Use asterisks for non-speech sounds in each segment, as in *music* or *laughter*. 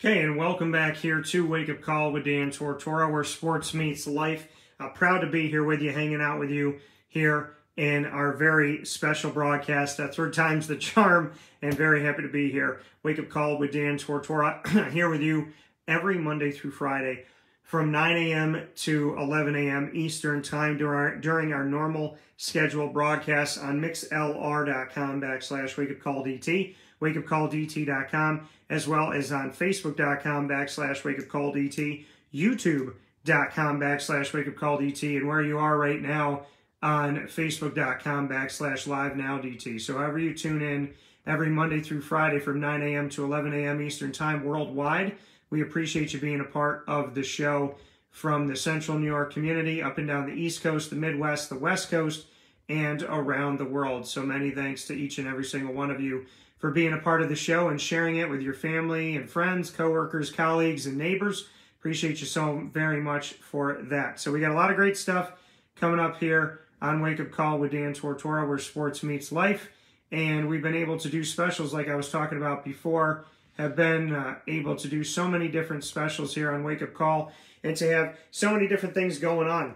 Okay, and welcome back here to Wake Up Call with Dan Tortora, where sports meets life. Uh, proud to be here with you, hanging out with you here in our very special broadcast. Uh, third time's the charm, and very happy to be here. Wake Up Call with Dan Tortora, *clears throat* here with you every Monday through Friday from 9 a.m. to 11 a.m. Eastern Time during our, during our normal scheduled broadcasts on mixlr.com backslash Wake Up Call DT wakeupcalldt.com, as well as on facebook.com backslash wakeupcalldt, youtube.com backslash wakeupcalldt, and where you are right now on facebook.com backslash live now DT. So however you tune in every Monday through Friday from 9 a.m. to 11 a.m. Eastern Time worldwide, we appreciate you being a part of the show from the central New York community up and down the East Coast, the Midwest, the West Coast, and around the world. So many thanks to each and every single one of you for being a part of the show and sharing it with your family and friends, coworkers, colleagues, and neighbors. Appreciate you so very much for that. So we got a lot of great stuff coming up here on Wake Up Call with Dan Tortora, where sports meets life. And we've been able to do specials like I was talking about before, have been uh, able to do so many different specials here on Wake Up Call, and to have so many different things going on.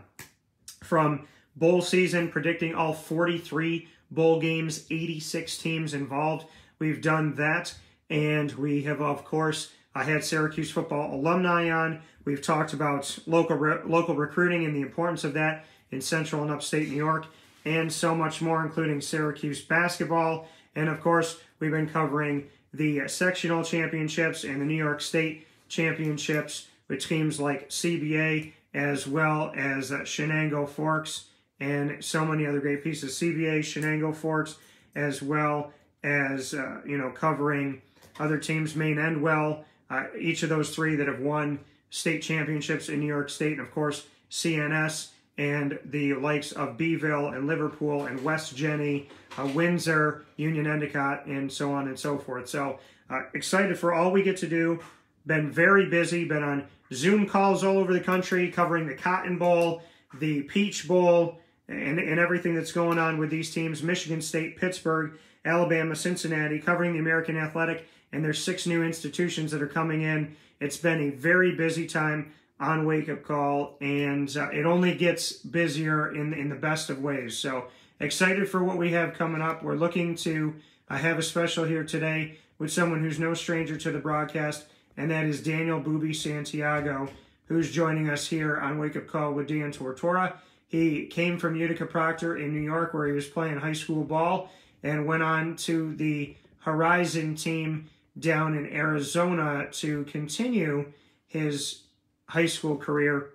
From bowl season, predicting all 43 bowl games, 86 teams involved, We've done that, and we have, of course, I had Syracuse football alumni on. We've talked about local re local recruiting and the importance of that in central and upstate New York, and so much more, including Syracuse basketball. And of course, we've been covering the sectional championships and the New York State championships with teams like CBA as well as uh, Chenango Forks and so many other great pieces. CBA, Chenango Forks, as well as uh, you know covering other teams, Maine Endwell. Uh, each of those three that have won state championships in New York State, and of course CNS and the likes of Beeville and Liverpool and West Genny uh, Windsor, Union Endicott, and so on and so forth. So uh, excited for all we get to do. Been very busy. Been on Zoom calls all over the country covering the Cotton Bowl, the Peach Bowl, and, and everything that's going on with these teams. Michigan State, Pittsburgh. Alabama, Cincinnati, covering the American Athletic, and there's six new institutions that are coming in. It's been a very busy time on Wake Up Call, and uh, it only gets busier in, in the best of ways. So excited for what we have coming up. We're looking to uh, have a special here today with someone who's no stranger to the broadcast, and that is Daniel Boobie Santiago, who's joining us here on Wake Up Call with Dan Tortora. He came from Utica Proctor in New York, where he was playing high school ball and went on to the Horizon team down in Arizona to continue his high school career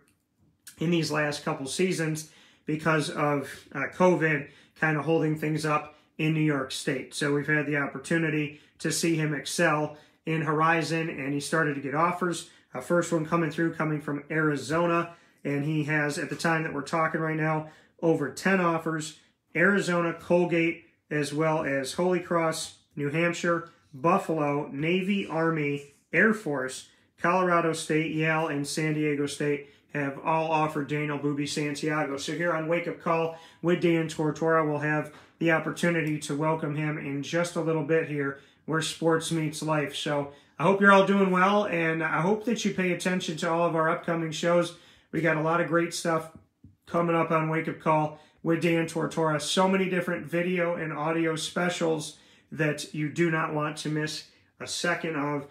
in these last couple seasons because of uh, COVID kind of holding things up in New York State. So we've had the opportunity to see him excel in Horizon, and he started to get offers. First one coming through, coming from Arizona, and he has, at the time that we're talking right now, over 10 offers. Arizona, Colgate, as well as Holy Cross, New Hampshire, Buffalo, Navy, Army, Air Force, Colorado State, Yale, and San Diego State have all offered Daniel Boobie Santiago. So here on Wake Up Call with Dan Tortora, we'll have the opportunity to welcome him in just a little bit here where sports meets life. So I hope you're all doing well, and I hope that you pay attention to all of our upcoming shows. We got a lot of great stuff coming up on Wake Up Call with Dan Tortora. So many different video and audio specials that you do not want to miss a second of.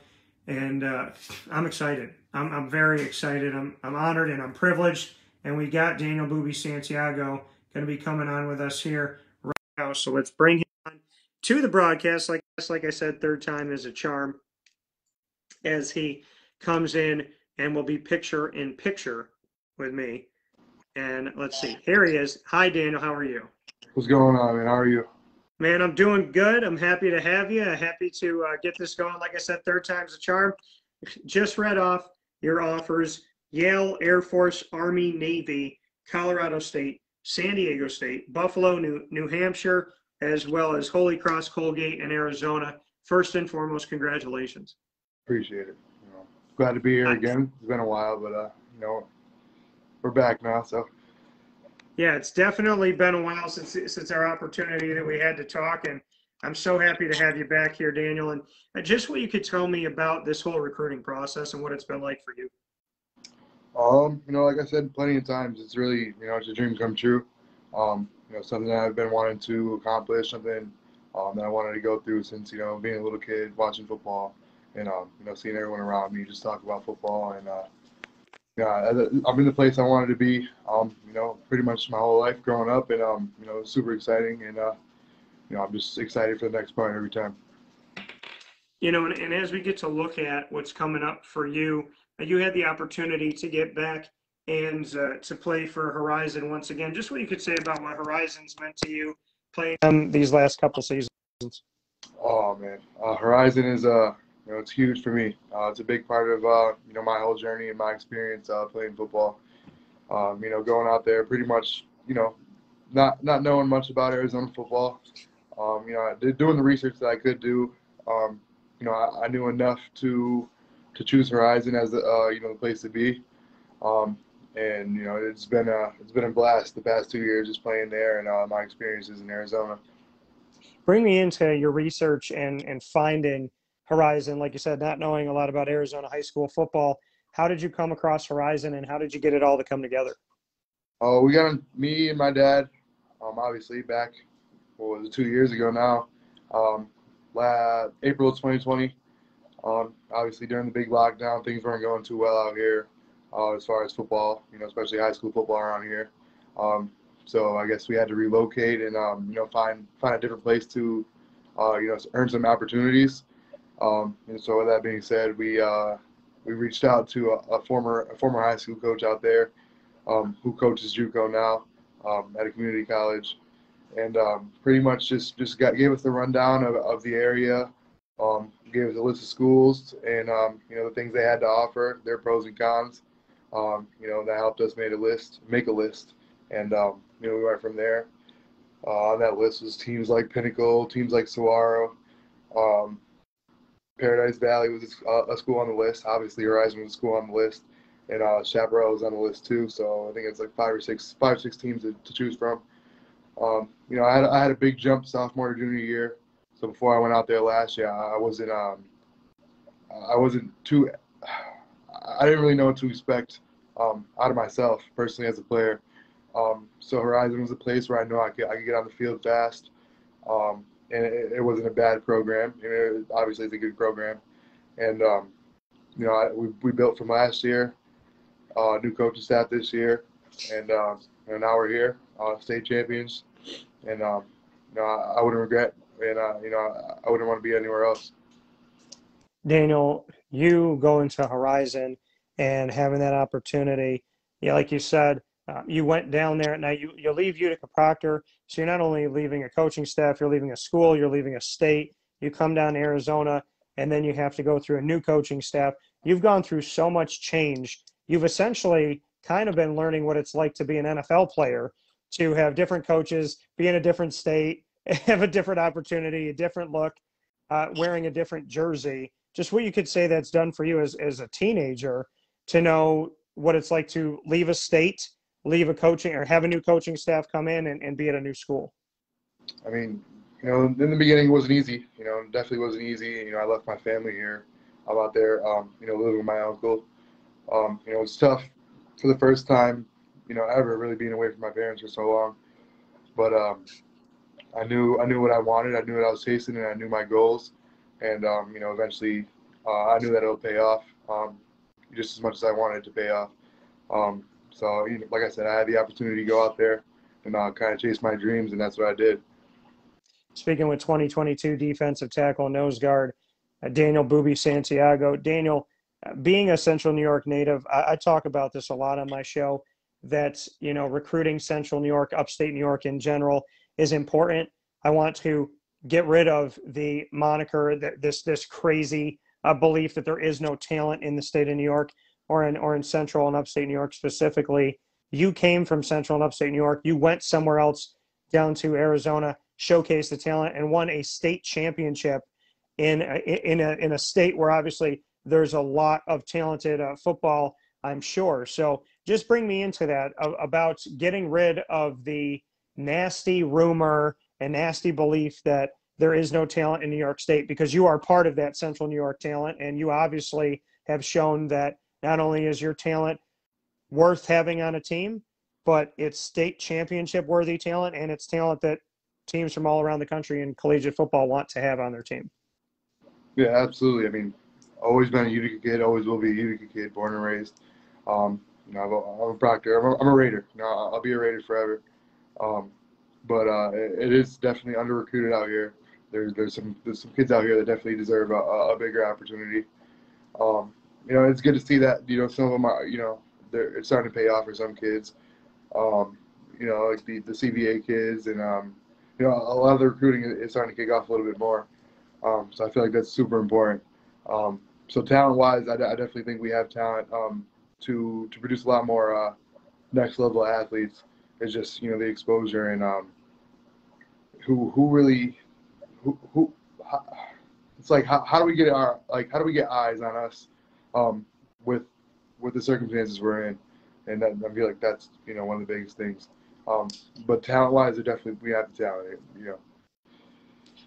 And uh, I'm excited. I'm, I'm very excited. I'm, I'm honored and I'm privileged. And we got Daniel Boobie Santiago going to be coming on with us here right now. So let's bring him on to the broadcast. Like, like I said, third time is a charm as he comes in and will be picture in picture with me. And let's see, here he is. Hi, Daniel. How are you? What's going on, man? How are you? Man, I'm doing good. I'm happy to have you. Happy to uh, get this going. Like I said, third time's a charm. Just read off your offers Yale, Air Force, Army, Navy, Colorado State, San Diego State, Buffalo, New, New Hampshire, as well as Holy Cross, Colgate, and Arizona. First and foremost, congratulations. Appreciate it. You know, glad to be here again. It's been a while, but uh, you know, we're back now. So yeah, it's definitely been a while since since our opportunity that we had to talk, and I'm so happy to have you back here, Daniel. And uh, just what you could tell me about this whole recruiting process and what it's been like for you. Um, you know, like I said, plenty of times, it's really, you know, it's a dream come true. Um, you know, something that I've been wanting to accomplish, something um, that I wanted to go through since, you know, being a little kid, watching football, and, um, you know, seeing everyone around me just talk about football. And, uh, yeah, I'm in the place I wanted to be, um, you know, pretty much my whole life growing up, and, um, you know, super exciting. And, uh, you know, I'm just excited for the next part every time. You know, and, and as we get to look at what's coming up for you, you had the opportunity to get back and uh, to play for Horizon once again. Just what you could say about what Horizon's meant to you playing um, these last couple seasons. Oh man, uh, Horizon is uh, you know, it's huge for me. Uh, it's a big part of uh, you know my whole journey and my experience uh, playing football. Um, you know, going out there, pretty much, you know, not not knowing much about Arizona football. Um, you know, doing the research that I could do. Um, you know, I, I, knew enough to to choose Horizon as the uh, you know the place to be. Um, and you know it's been a it's been a blast the past two years just playing there and uh, my experiences in Arizona. Bring me into your research and and finding Horizon, like you said, not knowing a lot about Arizona high school football. How did you come across Horizon, and how did you get it all to come together? Oh, we got me and my dad, um, obviously back what was it, two years ago now, um, last April 2020. Um, obviously during the big lockdown, things weren't going too well out here uh, as far as football, you know, especially high school football around here. Um, so I guess we had to relocate and um, you know find find a different place to uh, you know earn some opportunities. Um, and so with that being said, we uh, we reached out to a, a, former a former high school coach out there um, who coaches JUCO now um, at a community college, and um, pretty much just just got gave us the rundown of, of the area, gave us a list of schools and you know the things they had to offer, their pros and cons, um, you know, that helped us make a list, make a list, and um, you know, we went from there. Uh, on that list was teams like Pinnacle, teams like Saguaro, um, Paradise Valley was a, a, school on the list. Obviously, Horizon was a school on the list, and uh, Chaparral was on the list too. So I think it's like five or six, five or six teams to, to choose from. Um, you know, I had I had a big jump sophomore to junior year. So before I went out there last year, I wasn't um, I wasn't too I didn't really know what to expect um, out of myself personally as a player. Um, so Horizon was a place where I know I could I could get on the field fast, um, and it, it, wasn't a bad program. You know, it, obviously it's a good program, and um, you know I, we we built from last year, uh, new coaching staff this year, and uh, and now we're here, uh, state champions, and um, you know I, I wouldn't regret, and uh, you know I, I wouldn't want to be anywhere else. Daniel, you going to Horizon and having that opportunity. Yeah, like you said, uh, you went down there. Now you you leave Utica Proctor, so you're not only leaving a coaching staff, you're leaving a school, you're leaving a state. You come down to Arizona, and then you have to go through a new coaching staff. You've gone through so much change. You've essentially kind of been learning what it's like to be an NFL player, to have different coaches, be in a different state, *laughs* have a different opportunity, a different look, uh, wearing a different jersey just what you could say that's done for you as, as a teenager to know what it's like to leave a state, leave a coaching or have a new coaching staff come in and, and be at a new school? I mean, you know, in the beginning it wasn't easy. You know, definitely wasn't easy. You know, I left my family here. I'm out there, um, you know, living with my uncle. Um, you know, it's tough for the first time, you know, ever really being away from my parents for so long. But um, I knew I knew what I wanted. I knew what I was chasing, and I knew my goals and um, you know, eventually, uh, I knew that it'll pay off um, just as much as I wanted to pay off. So, you know, like I said, I had the opportunity to go out there and uh, kind of chase my dreams, and that's what I did. Speaking with 2022 defensive tackle nose guard uh, Daniel Boobie Santiago, Daniel, uh, being a Central New York native, I, I talk about this a lot on my show. That you know, recruiting Central New York, upstate New York in general, is important. I want to get rid of the moniker that this this crazy uh, belief that there is no talent in the state of New York or in or in central and upstate New York specifically. You came from central and upstate New York. You went somewhere else down to Arizona, showcased the talent, and won a state championship in a, in a in a state where obviously there's a lot of talented uh, football. I'm sure. So just bring me into that uh, about getting rid of the nasty rumor and nasty belief that there is no talent in New York State because you are part of that Central New York talent, and you obviously have shown that not only is your talent worth having on a team, but it's state championship worthy talent, and it's talent that teams from all around the country in collegiate football want to have on their team. Yeah, absolutely. I mean, always been a Utica kid, always will be a Utica kid, born and raised. Um, you know, I'm a Proctor. I'm a, I'm a Raider. You know, I'll be a Raider forever. Um, but uh, it, it is definitely under recruited out here. There's there's some there's some kids out here that definitely deserve a, a bigger opportunity. Um, you know, it's good to see that you know some of them are you know they're it's starting to pay off for some kids. Um, you know, like the the CBA kids and um, you know a lot of the recruiting is starting to kick off a little bit more. Um, so I feel like that's super important. Um, so talent wise, I, I, definitely think we have talent um, to to produce a lot more uh, next level athletes. It's just you know the exposure and um, who who really who who. How, it's like how, how do we get our like how do we get eyes on us um, with with the circumstances we're in, and that, I feel like that's you know one of the biggest things. Um, but talent wise, definitely we have the talent. You know.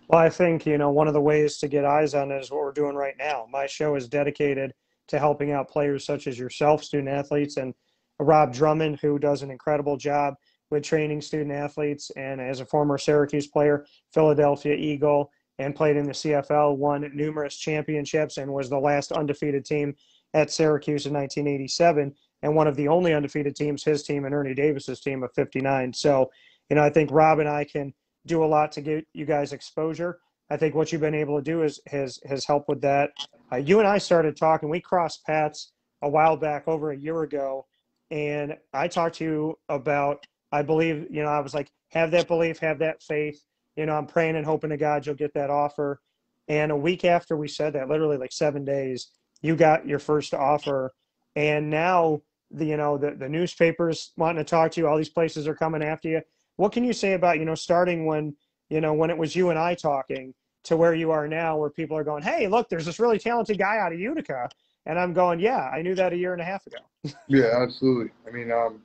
Well, I think you know one of the ways to get eyes on it is what we're doing right now. My show is dedicated to helping out players such as yourself, student athletes, and Rob Drummond, who does an incredible job with training student athletes. And as a former Syracuse player, Philadelphia Eagle, and played in the CFL, won numerous championships, and was the last undefeated team at Syracuse in 1987, and one of the only undefeated teams, his team and Ernie Davis's team of 59. So, you know, I think Rob and I can do a lot to get you guys exposure. I think what you've been able to do is has has helped with that. Uh, you and I started talking. We crossed paths a while back, over a year ago, and I talked to you about. I believe you know I was like, have that belief, have that faith. You know, I'm praying and hoping to God you'll get that offer. And a week after we said that, literally like seven days, you got your first offer, and now the you know the the newspapers wanting to talk to you. All these places are coming after you. What can you say about you know starting when you know when it was you and I talking? to where you are now, where people are going, "Hey, look, there's this really talented guy out of Utica," and I'm going, "Yeah, I knew that a year and a half ago." yeah, absolutely. I mean, um,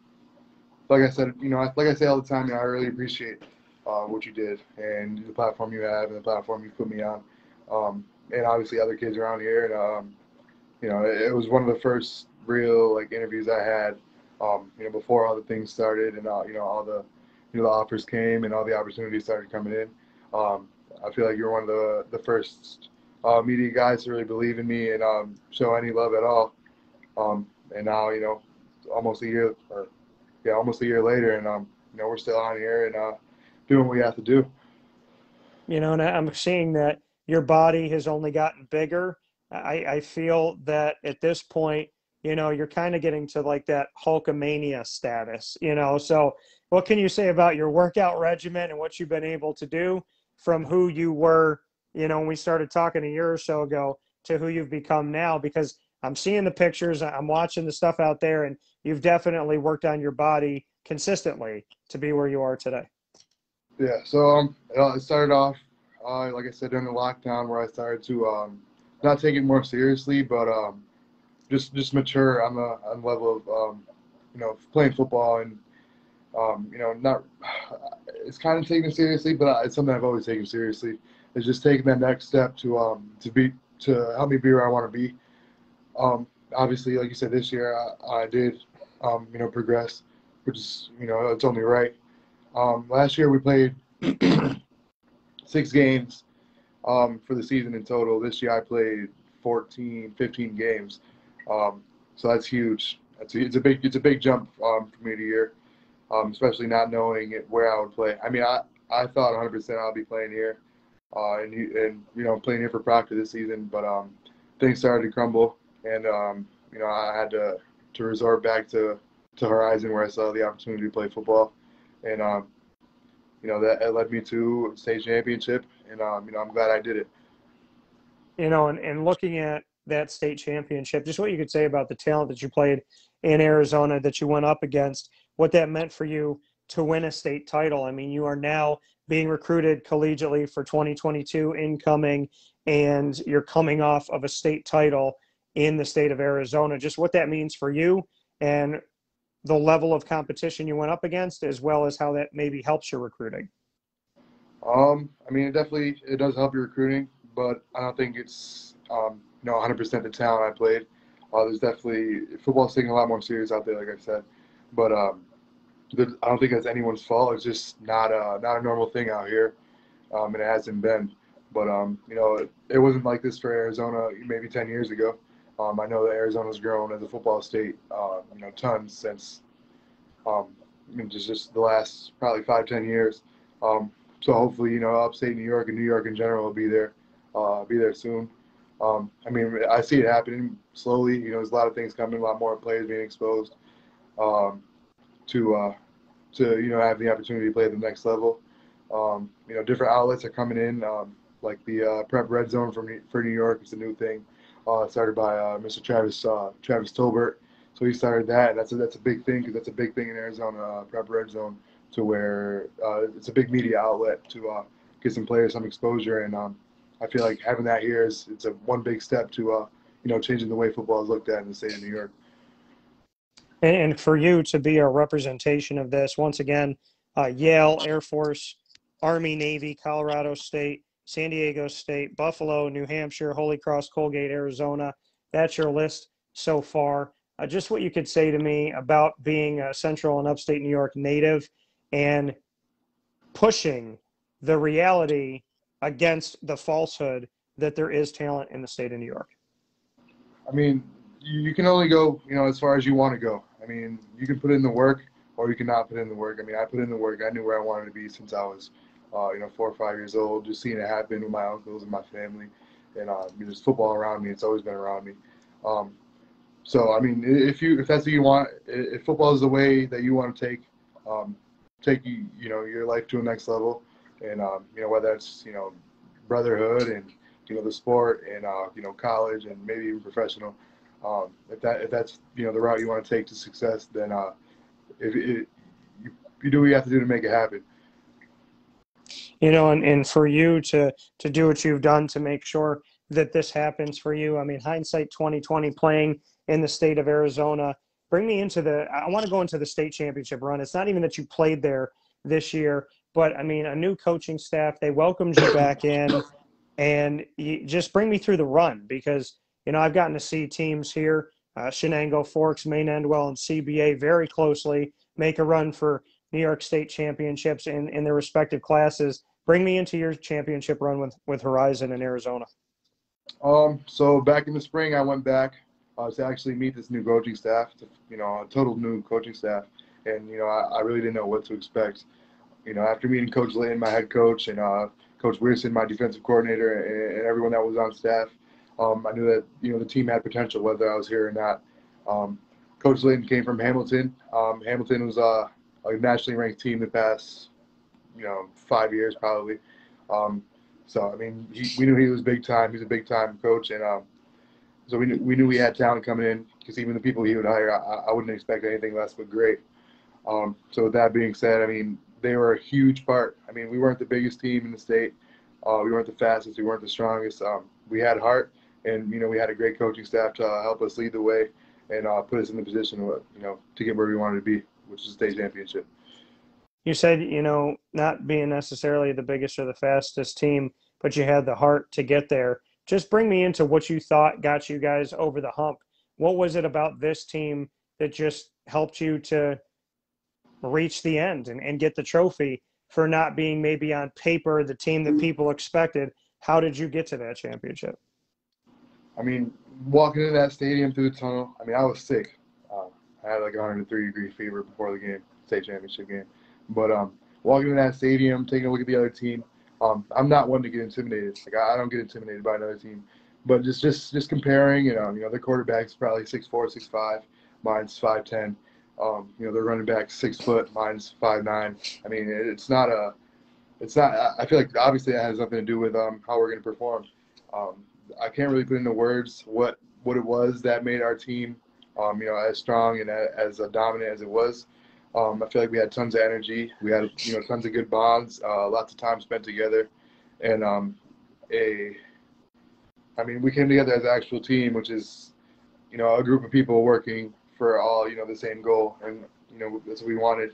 like I said, you know, like I say all the time, you know, I really appreciate uh, what you did and the platform you have and the platform you put me on, um, and obviously other kids around here. And um, you know, it, it, was one of the first real like interviews I had, um, you know, before all the things started and uh, you know all the you know the offers came and all the opportunities started coming in. Um, I feel like you're one of the the first uh, media guys to really believe in me and um, show any love at all. And now, you know, almost a year, or yeah, almost a year later, and um, you know, we're still on here and uh, doing what we have to do. You know, and I'm seeing that your body has only gotten bigger. I, I feel that at this point, you know, you're kind of getting to like that Hulkamania status, you know. So, what can you say about your workout regimen and what you've been able to do? from who you were, you know, when we started talking a year or so ago to who you've become now because I'm seeing the pictures, I'm watching the stuff out there, and you've definitely worked on your body consistently to be where you are today. Yeah, so um, it started off, uh, like I said, during the lockdown, where I started to um, not take it more seriously, but um, just just mature on the on level of um, you know playing football and um, you know not *sighs* it's kind of taken seriously, but it's something I've always taken seriously. Is just taking that next step to um to be to help me be where I want to be. Um, obviously, like you said, this year I, I did um, you know progress, which is you know it's only right. Um, last year we played *clears throat* six games um, for the season in total. This year I played 14, 15 games. Um, so that's huge. That's a, it's a big it's a big jump um, from year to year um, especially not knowing it, where I would play. I mean, I, I thought 100% I'll be playing here, uh, and and you know playing here for Proctor this season, but um, things started to crumble, and um, you know I had to to resort back to to Horizon where I saw the opportunity to play football, and um, you know that led me to state championship, and um, you know I'm glad I did it. You know, and, and looking at that state championship, just what you could say about the talent that you played in Arizona that you went up against what that meant for you to win a state title. I mean, you are now being recruited collegiately for 2022 incoming, and you're coming off of a state title in the state of Arizona. Just what that means for you and the level of competition you went up against, as well as how that maybe helps your recruiting. Um, I mean, it definitely it does help your recruiting, but I don't think it's um, you know 100% the talent I played. Uh, there's definitely football's taking a lot more serious out there, like I said, but um, I don't think that's anyone's fault. It's just not a not a normal thing out here, um, and it hasn't been. But um, you know, it, it, wasn't like this for Arizona maybe 10 years ago. Um, I know that Arizona's grown as a football state, uh, you know, tons since um, I mean, just just the last probably five, ten years. Um, so hopefully, you know, upstate New York and New York in general will be there, uh, be there soon. Um, I mean, I see it happening slowly. You know, there's a lot of things coming, a lot more players being exposed um, to uh, to you know have the opportunity to play at the next level. Um, you know, different outlets are coming in, um, like the uh, Prep Red Zone for for New York. It's a new thing uh, started by uh, Mr. Travis uh, Travis Tolbert. So he started that. That's a, that's a big thing because that's a big thing in Arizona uh, Prep Red Zone to where uh, it's a big media outlet to uh, get some players some exposure. And um, I feel like having that here is it's a one big step to uh, you know changing the way football is looked at in the state of New York. And for you to be a representation of this, once again, Yale, Air Force, Army, Navy, Colorado State, San Diego State, Buffalo, New Hampshire, Holy Cross, Colgate, Arizona. That's your list so far. Uh, just what you could say to me about being a Central and Upstate New York native and pushing the reality against the falsehood that there is talent in the state of New York. I mean, you can only go, you know, as far as you want to go. I mean, you can put in the work or you cannot put in the work. I mean, I put in the work. I knew where I wanted to be since I was – uh, you know, four or five years old, just seeing it happen with my uncles and my family. And uh, there's football around me. It's always been around me. Um, so, I mean, if you if that's what you want, if football is the way that you want to take um, take you you know your life to a next level, and um, you know whether it's you know brotherhood and you know the sport and uh, you know college and maybe even professional. Um, if that if that's you know the route you want to take to success, then uh, if it, you, you do what you have to do to make it happen you know, and, and for you to to do what you've done to make sure that this happens for you. I mean, hindsight 2020 playing in the state of Arizona. Bring me into the I want to go into the state championship run. It's not even that you played there this year, but I mean, a new coaching staff, they welcomed you back in and you just bring me through the run because you know, I've gotten to see teams here, uh, Chenango, Forks, Maine Endwell, and CBA very closely make a run for New York State championships in, in their respective classes. Bring me into your championship run with, with Horizon in Arizona. Um, so back in the spring, I went back uh, to actually meet this new coaching staff, to, you know, a total new coaching staff. And, you know, I, I, really didn't know what to expect. You know, after meeting Coach Layton, my head coach, and uh, Coach Weirson, my defensive coordinator, and, and, everyone that was on staff, um, I knew that, you know, the team had potential, whether I was here or not. Um, coach Layton came from Hamilton. Um, Hamilton was uh, a nationally ranked team the past, you know, five years probably. Um, so I mean, he, we knew he was big time. He's a big time coach, and um, so we knew we knew he had talent coming in because even the people he would hire, I, I wouldn't expect anything less but great. Um, so with that being said, I mean, they were a huge part. I mean, we weren't the biggest team in the state. Uh, we weren't the fastest. We weren't the strongest. Um, we had heart, and you know, we had a great coaching staff to uh, help us lead the way and uh, put us in the position, you know, to get where we wanted to be which is the state championship. You said, you know, not being necessarily the biggest or the fastest team, but you had the heart to get there. Just bring me into what you thought got you guys over the hump. What was it about this team that just helped you to reach the end and, and get the trophy for not being maybe on paper the team that mm-hmm. people expected? How did you get to that championship? I mean, walking into that stadium through the tunnel, I mean, I was sick. Um, I had like 103 degree fever before the game, state championship game. But um, walking in that stadium, taking a look at the other team, um, I'm not one to get intimidated. Like I, don't get intimidated by another team. But just just just comparing, you know, you know, the quarterback's probably six four, six five, mine's five ten. Um, you know, their running back six foot, mine's five nine. I mean, it, it's not a, it's not. I feel like obviously that has nothing to do with um, how we're going to perform. Um, I can't really put into words what what it was that made our team um, you know, as strong and as dominant as it was. Um, I feel like we had tons of energy. We had, you know, tons of good bonds, uh, lots of time spent together, and um, a, I mean, we came together as an actual team, which is, you know, a group of people working for all, you know, the same goal, and you know, that's what we wanted.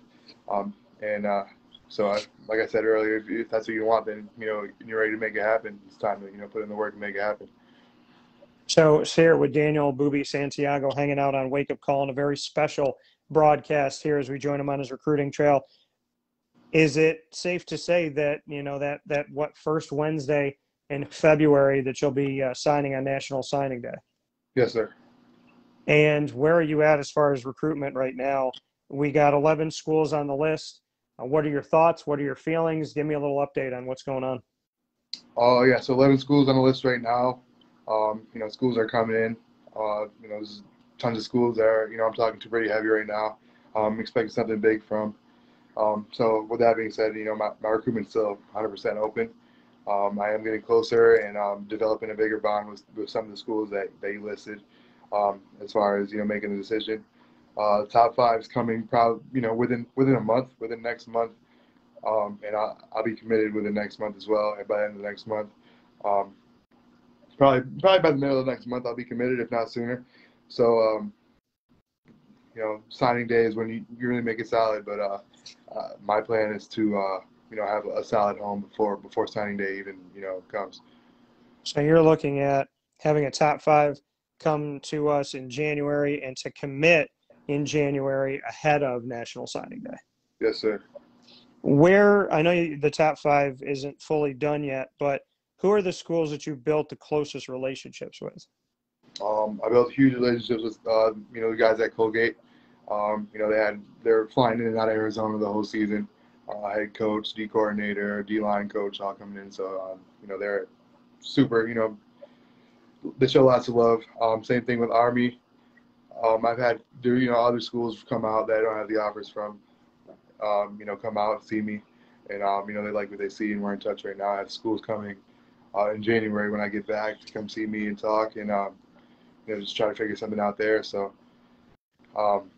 Um, and uh, So, I, like I said earlier, if, if that's what you want, then you know you're ready to make it happen. It's time to you know put in the work and make it happen. So, here with Daniel Boobie Santiago hanging out on Wake Up Call and a very special broadcast here as we join him on his recruiting trail. Is it safe to say that you know that that what first Wednesday in February that you'll be uh, signing on National Signing Day? Yes, sir. And where are you at as far as recruitment right now? We got 11 schools on the list. Uh, what are your thoughts? What are your feelings? Give me a little update on what's going on. Oh uh, yeah, so 11 schools on the list right now. Um, you know, schools are coming in. Uh, you know, tons of schools there. You know, I'm talking to pretty heavy right now. I'm expecting something big from. Um, so with that being said, you know, my, my recruitment's still 100% open. Um, I am getting closer and um, developing a bigger bond with, with some of the schools that, you listed um, as far as, you know, making the decision. Uh, top five is coming probably, you know, within within a month, within next month. Um, and I'll, I'll be committed within next month as well. And by the end of next month, um, probably probably by the middle of next month, I'll be committed, if not sooner. So, um, you know, signing day is when you, you really make it solid. But uh, uh, my plan is to, uh, you know, have a solid home before before signing day even, you know, comes. So you're looking at having a top five come to us in January and to commit in January ahead of National Signing Day. Yes, sir. Where I know the top five isn't fully done yet, but who are the schools that you've built the closest relationships with? Um, I built huge relationships with uh, you know the guys at Colgate. Um, you know they had they're flying in and out of Arizona the whole season. Uh, head coach, D coordinator, D line coach, all coming in. So um, you know they're super. You know they show lots of love. Um, same thing with Army. Um, I've had you know other schools come out that I don't have the offers from. Um, you know come out see me, and you know they like what they see and we're in touch right now. I have schools coming uh, in January when I get back to come see me and talk and um, you know just try to figure something out there. So um,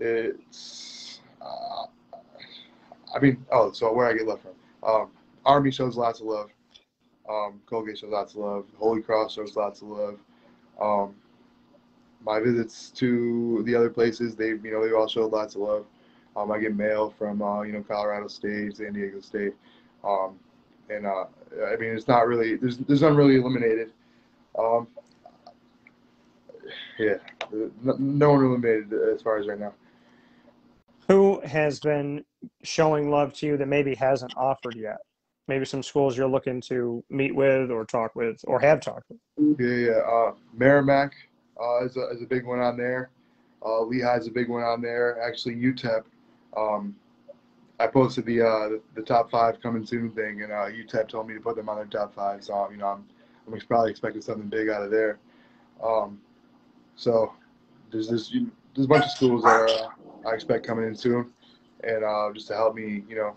it's uh, I mean oh so where I get love from um, Army shows lots of love. Um, Colgate shows lots of love. Holy Cross shows lots of love. Um, my visits to the other places, they you know they all showed lots of love. Um, I get mail from uh, you know Colorado State, San Diego State, um, and uh, I mean it's not really there's there's none really eliminated. Um, yeah, no one eliminated as far as right now. Who has been showing love to you that maybe hasn't offered yet? maybe some schools you're looking to meet with or talk with or have talked with? Yeah, yeah. Uh, Merrimack uh, is, a, is a big one on there. Uh, Lehigh's a big one on there. Actually, UTEP. Um, I posted the, uh, the, the top five coming soon thing, and uh, UTEP told me to put them on their top five. So you know, I'm I'm probably expecting something big out of there. Um, so there's this there's a bunch of schools that are, uh, I expect coming in soon, and uh, just to help me, you know,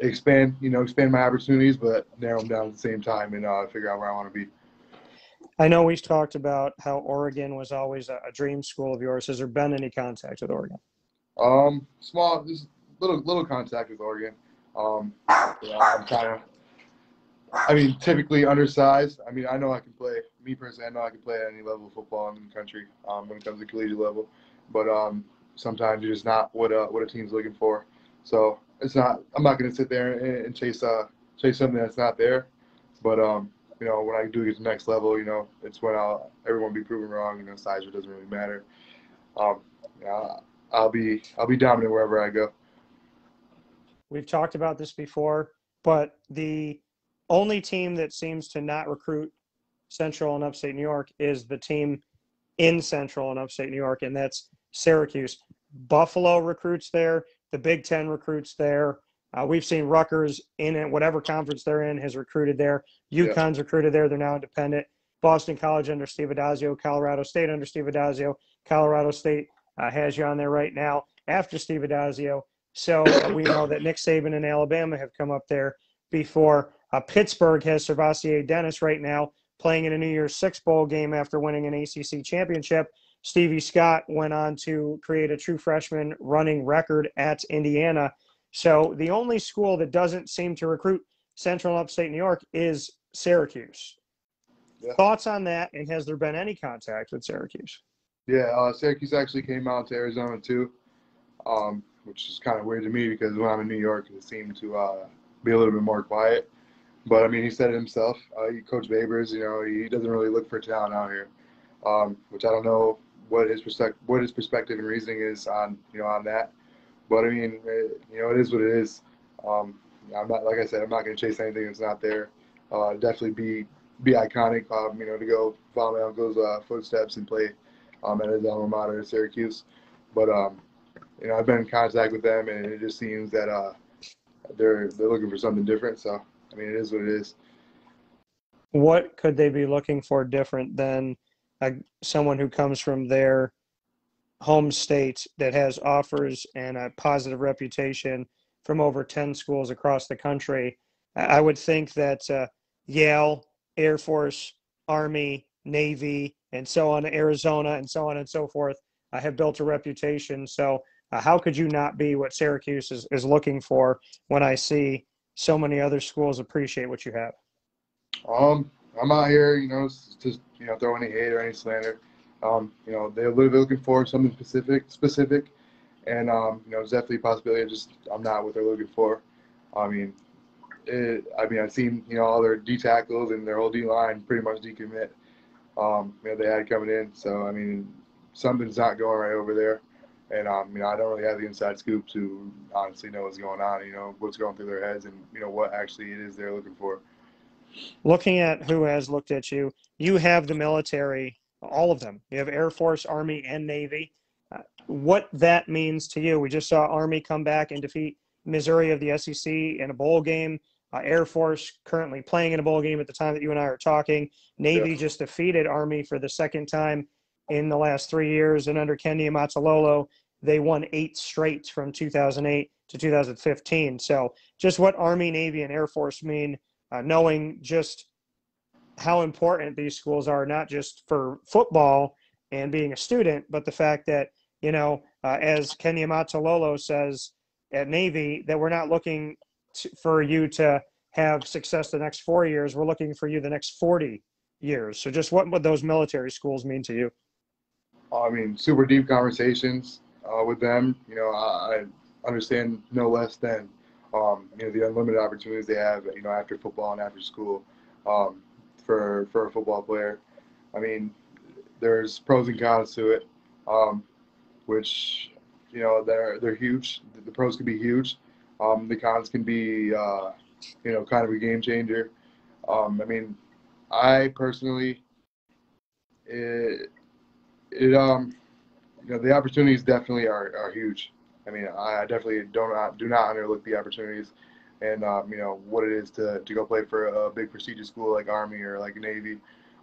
expand, you know, expand my opportunities, but narrow them down at the same time and uh, figure out where I want to be. I know we've talked about how Oregon was always a, a, dream school of yours. Has there been any contact with Oregon? Um, small, just little little contact with Oregon. Um, yeah, I'm kind of. I mean, typically undersized. I mean, I know I can play. Me personally, I know I can play at any level of football in the country um, when it comes to collegiate level. But um, sometimes you're just not what uh, what a team's looking for. So it's not. I'm not going to sit there and, and, chase uh chase something that's not there. But um, you know, when I do get to the next level, you know, it's when I'll everyone be proven wrong. You know, size doesn't really matter. Um, I'll be I'll be dominant wherever I go. We've talked about this before, but the only team that seems to not recruit Central and Upstate New York is the team in Central and Upstate New York, and that's Syracuse. Buffalo recruits there the Big Ten recruits there. Uh, we've seen Rutgers in it, whatever conference they're in has recruited there. UConn's yeah. recruited there. They're now independent. Boston College under Steve Addazio, Colorado State under Steve Addazio. Colorado State uh, has you on there right now after Steve Addazio. So uh, we know that Nick Saban and Alabama have come up there before. Uh, Pittsburgh has SirVocea Dennis right now playing in a New Year's Six Bowl game after winning an ACC championship. Stevie Scott went on to create a true freshman running record at Indiana. So the only school that doesn't seem to recruit Central and Upstate New York is Syracuse. Yeah. Thoughts on that, and has there been any contact with Syracuse? Yeah, uh, Syracuse actually came out to Arizona too. Um, which is kind of weird to me because when I'm in New York, it seemed to uh, be a little bit more quiet. But I mean, he said it himself. Uh, he, Coach Babers, you know, he doesn't really look for talent out here, um, which I don't know what his perspective, what his perspective and reasoning is on, you know, on that. But I mean, it, you know, it is what it is. Um, I'm not, like I said, I'm not going to chase anything that's not there. Uh, definitely be be iconic, um, you know, to go follow my uncle's uh, footsteps and play um, at his alma mater, Syracuse. But um, you know, I've been in contact with them, and it just seems that uh, they're they're looking for something different. So I mean, it is what it is. What could they be looking for different than someone who comes from their home state that has offers and a positive reputation from over 10 schools across the country? I would think that uh, Yale, Air Force, Army, Navy, and so on, Arizona, and so on and so forth, uh, have built a reputation. So, uh, how could you not be what Syracuse is, is looking for when I see so many other schools appreciate what you have? Um, I'm out here, you know, just you know, throw any hate or any slander. Um, you know, they're literally looking for something specific, specific, and um, you know, definitely a possibility just I'm not what they're looking for. I mean, it, I mean, I've seen you know all their D tackles and their whole D line pretty much decommit. Um, you know, they had coming in, so I mean, something's not going right over there. And um, you know, I don't really have the inside scoop to honestly know what's going on. You know, what's going through their heads, and you know what actually it is they're looking for. Looking at who has looked at you, you have the military, all of them. You have Air Force, Army, and Navy. Uh, what that means to you? We just saw Army come back and defeat Missouri of the SEC in a bowl game. Uh, Air Force currently playing in a bowl game at the time that you and I are talking. Navy yeah. just defeated Army for the second time in the last three years, and under Ken Niumatalolo, they won eight straight from 2008 to 2015. So, just what Army, Navy, and Air Force mean, uh, knowing just how important these schools are, not just for football and being a student, but the fact that, you know, uh, as Ken Niumatalolo says at Navy, that we're not looking to, for you to have success the next four years. We're looking for you the next 40 years. So, just what would those military schools mean to you? I mean, super deep conversations uh, with them. You know, I, I understand no less than um, you know the unlimited opportunities they have. You know, after football and after school, um, for for a football player. I mean, there's pros and cons to it, um, which you know they're they're huge. The pros can be huge. Um, the cons can be uh, you know kind of a game changer. Um, I mean, I personally, it, it um you know the opportunities definitely are, are huge. I mean, I definitely don't do not underlook the opportunities, and um, you know what it is to, to go play for a big prestigious school like Army or like Navy,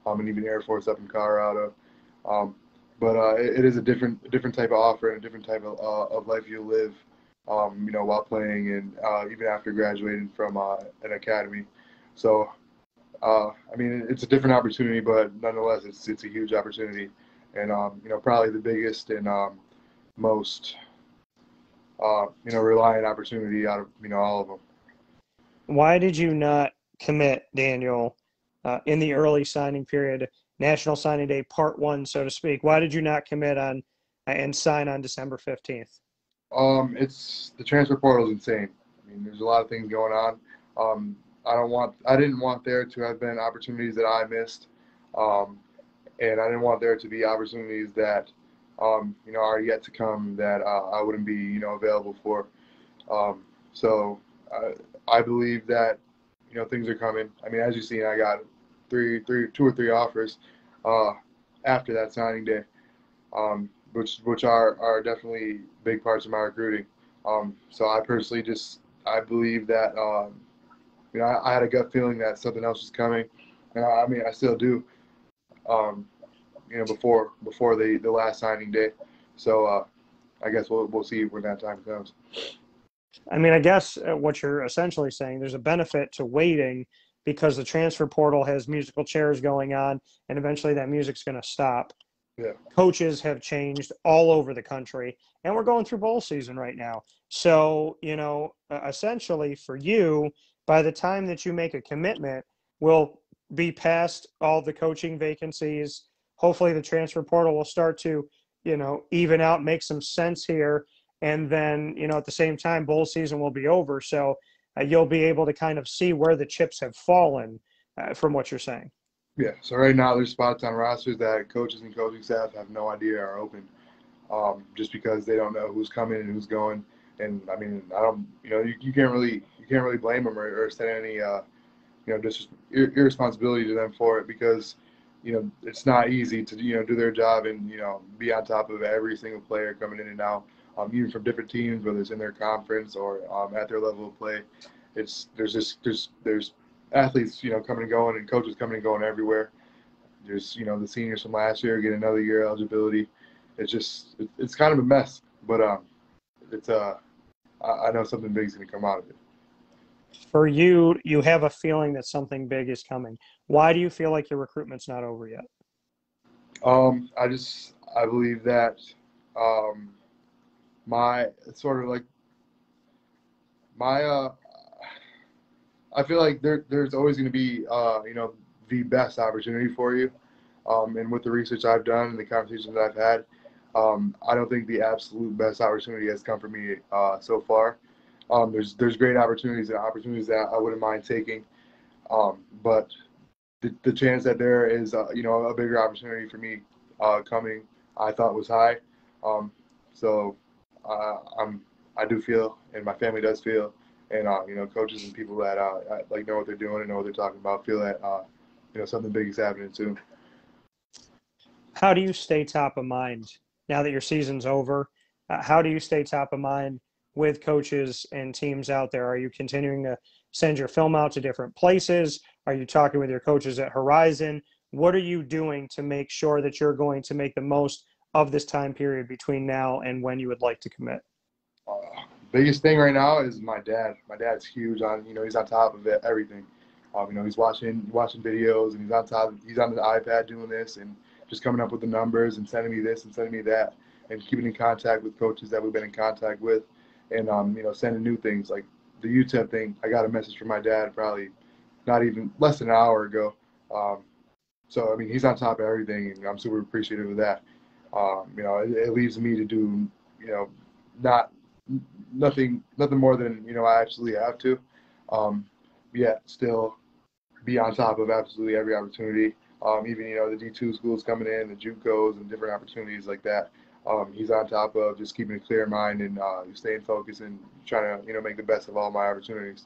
um, and even Air Force up in Colorado. Um, but uh, it, it is a different different type of offer and a different type of, uh, of life you live, um, you know, while playing and uh, even after graduating from uh, an academy. So, uh, I mean, it's a different opportunity, but nonetheless, it's it's a huge opportunity and um, you know probably the biggest and um, most uh, you know reliant opportunity out of you know all of them. Why did you not commit, Daniel, uh, in the early signing period, National Signing Day Part One, so to speak? Why did you not commit on and sign on December fifteenth? Um, it's the transfer portal is insane. I mean, there's a lot of things going on. Um, I don't want, I didn't want there to have been opportunities that I missed. Um, and I didn't want there to be opportunities that um, you know are yet to come that uh, I wouldn't be you know available for. Um, so I, I believe that you know things are coming. I mean, as you see, I got three, three, two or three offers uh, after that signing day, um, which which are are definitely big parts of my recruiting. Um, so I personally just I believe that um, you know I, I, had a gut feeling that something else was coming, and I, I mean I still do um, you know, before before the the last signing day. So uh, I guess we'll we'll see when that time comes. I mean, I guess uh, what you're essentially saying there's a benefit to waiting because the transfer portal has musical chairs going on, and eventually that music's going to stop. Yeah. Coaches have changed all over the country, and we're going through bowl season right now. So, you know, essentially for you, by the time that you make a commitment, we'll be past all the coaching vacancies. Hopefully, the transfer portal will start to, you know, even out, make some sense here. and then you know at the same time bowl season will be over. So uh, you'll be able to kind of see where the chips have fallen uh, from what you're saying. Yeah. So right now there's spots on rosters that coaches and coaching staff have no idea are open um, just because they don't know who's coming and who's going. And i mean i don't you know you, you can't really you can't really blame them or, or send any uh, you know just irresponsibility to them for it because you know it's not easy to you know do their job and you know be on top of every single player coming in and out um, even from different teams, whether it's in their conference or um, at their level of play. It's there's just there's there's athletes you know coming and going and coaches coming and going everywhere. There's you know the seniors from last year get another year eligibility. It's just it, it's kind of a mess, but um, it's uh I, know something big is going to come out of it. For you, you have a feeling that something big is coming. Why do you feel like your recruitment's not over yet? Um, I just I believe that um, my sort of like my uh I feel like there there's always going to be uh you know the best opportunity for you. Um, and with the research I've done and the conversations I've had, um, I don't think the absolute best opportunity has come for me uh, so far. Um, there's there's great opportunities and opportunities that I wouldn't mind taking, um, but the, the chance that there is uh, you know a bigger opportunity for me uh, coming, I thought was high. Um, so uh, I'm I do feel, and my family does feel, and uh, you know, coaches and people that uh, like know what they're doing and know what they're talking about feel that uh, you know something big is happening soon. How do you stay top of mind now that your season's over? How do you stay top of mind with coaches and teams out there? Are you continuing to send your film out to different places? Are you talking with your coaches at Horizon? What are you doing to make sure that you're going to make the most of this time period between now and when you would like to commit? Uh, biggest thing right now is my dad. My dad's huge on you know he's on top of it, everything. Um, you know he's watching watching videos and he's on top. He's on the iPad doing this and just coming up with the numbers and sending me this and sending me that and keeping in contact with coaches that we've been in contact with and um, you know sending new things like the UTEP thing. I got a message from my dad probably not even less than an hour ago. Um, so I mean he's on top of everything and I'm super appreciative of that. Um, you know, it, it, leaves me to do, you know, not nothing, nothing more than you know I actually have to. Um, yet still be on top of absolutely every opportunity. Um, even you know the D2 schools coming in, the JUCOs, and different opportunities like that. Um, he's on top of just keeping a clear mind and uh, staying focused and trying to you know make the best of all my opportunities.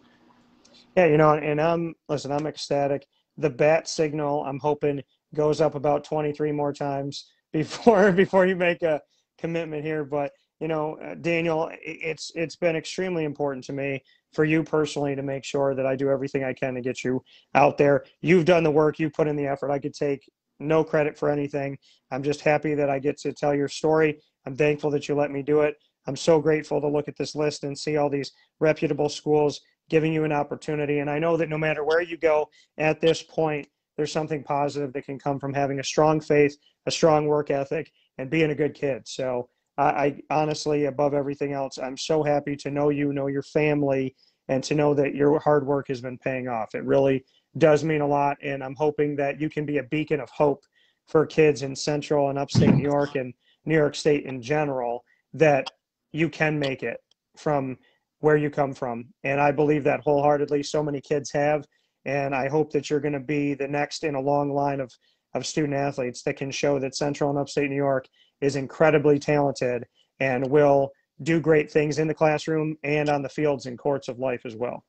Yeah, you know, and I'm listen. I'm ecstatic. The bat signal, I'm hoping, goes up about 23 more times *laughs* before before you make a commitment here. But you know, uh, Daniel, it's it's been extremely important to me for you personally to make sure that I do everything I can to get you out there. You've done the work, you put in the effort. I could take no credit for anything. I'm just happy that I get to tell your story. I'm thankful that you let me do it. I'm so grateful to look at this list and see all these reputable schools giving you an opportunity. And I know that no matter where you go at this point, there's something positive that can come from having a strong faith, a strong work ethic, and being a good kid. So I, I honestly, above everything else, I'm so happy to know you, know your family, and to know that your hard work has been paying off. It really does mean a lot, and I'm hoping that you can be a beacon of hope for kids in Central and Upstate New York and New York State in general. That you can make it from where you come from, and I believe that wholeheartedly. So many kids have, and I hope that you're going to be the next in a long line of, of student athletes that can show that Central and Upstate New York is incredibly talented and will do great things in the classroom and on the fields and courts of life as well.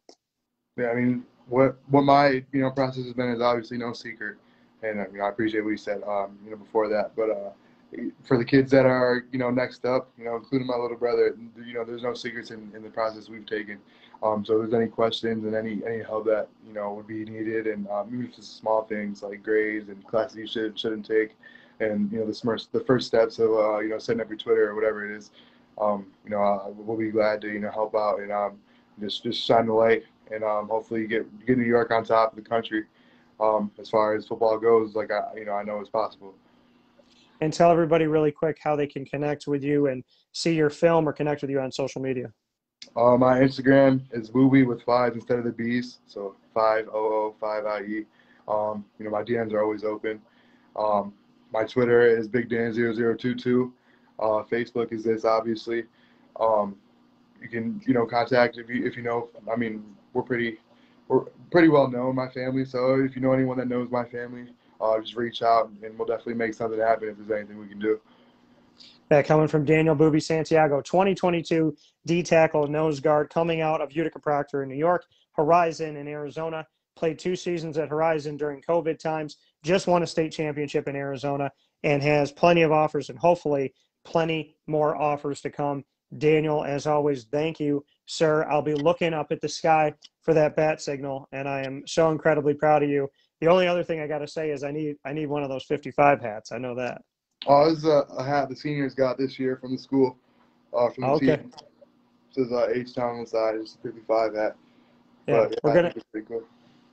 Yeah, I mean, what what my you know process has been is obviously no secret, and I, appreciate what you said um, you know before that. But uh, for the kids that are you know next up, you know, including my little brother, you know, there's no secrets in, in the process we've taken. Um, so if there's any questions and any any help that you know would be needed, and um, even just small things like grades and classes you should shouldn't take, and you know the the first steps of uh, you know setting up your Twitter or whatever it is, um, you know uh, we'll be glad to you know help out and um, just just shine the light and um, hopefully get get New York on top of the country um, as far as football goes. Like I you know I know it's possible. And tell everybody really quick how they can connect with you and see your film or connect with you on social media. Uh, my Instagram is Boobie with five instead of the B's, so five O O five I E. Um, you know my DMs are always open. Um, my Twitter is Big Dan 0022. Uh, Facebook is this obviously. Um, you can you know contact if you if you know. I mean, we're pretty we're pretty well known my family. So if you know anyone that knows my family, uh, just reach out and we'll definitely make something happen if there's anything we can do. That coming from Daniel Boobie Santiago, 2022 D tackle nose guard coming out of Utica Proctor in New York, Horizon in Arizona. Played two seasons at Horizon during COVID times, just won a state championship in Arizona, and has plenty of offers and hopefully plenty more offers to come. Daniel, as always, thank you, sir. I'll be looking up at the sky for that bat signal, and I am so incredibly proud of you. The only other thing I got to say is I need I need one of those 55 hats. I know that. Oh, this is a, a hat the seniors got this year from the school, uh, from the Okay. team. It says uh, H Town on the side. It's a 55 hat. Yeah, But, we're gonna think it's pretty cool.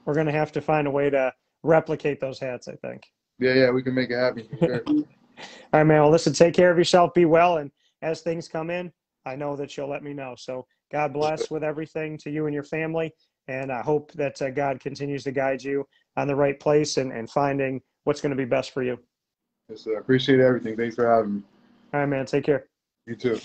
we're gonna have to find a way to replicate those hats. I think. Yeah, yeah, we can make it happen. for Sure. *laughs* All right, man. Well, listen, take care of yourself. Be well, and as things come in, I know that you'll let me know. So God bless with everything to you and your family, and I hope that uh, God continues to guide you on the right place and and finding what's going to be best for you. Yes, sir. Appreciate everything. Thanks for having me. All right, man. Take care. You too.